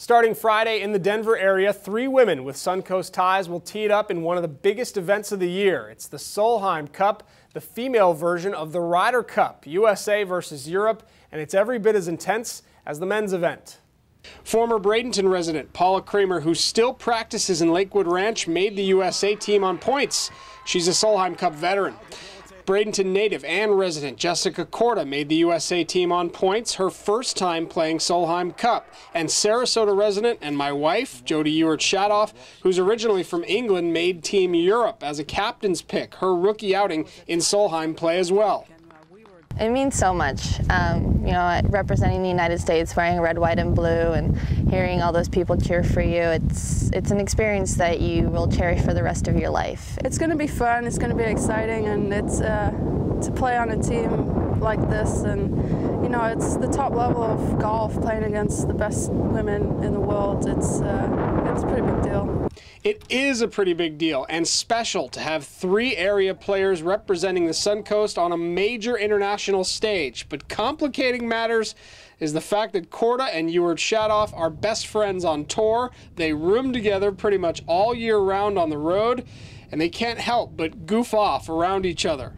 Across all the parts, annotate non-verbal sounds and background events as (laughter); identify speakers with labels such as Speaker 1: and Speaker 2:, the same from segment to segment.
Speaker 1: Starting Friday in the Denver area, three women with Suncoast ties will tee it up in one of the biggest events of the year. It's the Solheim Cup, the female version of the Ryder Cup, USA versus Europe, and it's every bit as intense as the men's event. Former Bradenton resident Paula Creamer, who still practices in Lakewood Ranch, made the USA team on points. She's a Solheim Cup veteran. Bradenton native and resident Jessica Korda made the USA team on points, her first time playing Solheim Cup. And Sarasota resident and my wife, Jody Ewart Shadoff, who's originally from England, made Team Europe as a captain's pick, her rookie outing in Solheim play as well.
Speaker 2: It means so much. Um, you know, representing the United States, wearing red, white, and blue, and hearing all those people cheer for you. It's it's an experience that you will cherish for the rest of your life.
Speaker 3: It's going to be fun. It's going to be exciting, and it's uh, to play on a team like this, and you know, it's the top level of golf, playing against the best women in the world. It's uh, it's a pretty big deal.
Speaker 1: It is a pretty big deal and special to have three area players representing the Suncoast on a major international stage. But complicating matters is the fact that Korda and Ewart Shadoff are best friends on tour. They room together pretty much all year round on the road, and they can't help but goof off around each other.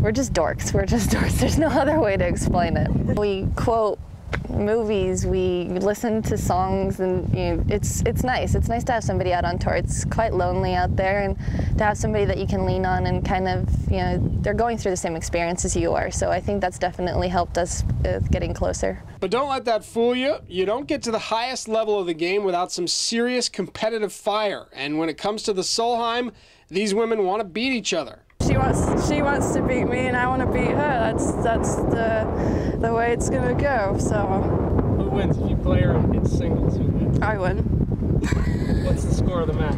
Speaker 2: We're just dorks. We're just dorks. There's no other way to explain it. We quote movies, we listen to songs, and you know, it's it's nice. It's nice to have somebody out on tour. It's quite lonely out there, and to have somebody that you can lean on and kind of you know they're going through the same experience as you are. So I think that's definitely helped us with getting closer.
Speaker 1: But don't let that fool you. You don't get to the highest level of the game without some serious competitive fire. And when it comes to the Solheim, these women want to beat each other.
Speaker 3: She wants she wants to beat me, and I want to beat her. That's that's the the way it's gonna go. So.
Speaker 1: Who wins if you play her in singles? Who wins?
Speaker 3: I win.
Speaker 1: What's the score of the match?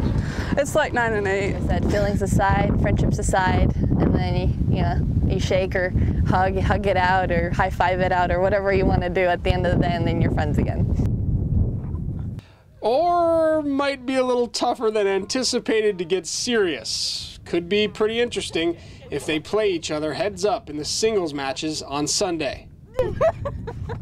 Speaker 3: It's like nine and eight.
Speaker 2: I said feelings aside, friendships aside, and then you, you know you shake or hug, hug it out, or high five it out, or whatever you want to do at the end of the day, and then you're friends again.
Speaker 1: Or might be a little tougher than anticipated to get serious could be pretty interesting if they play each other heads up in the singles matches on Sunday. (laughs)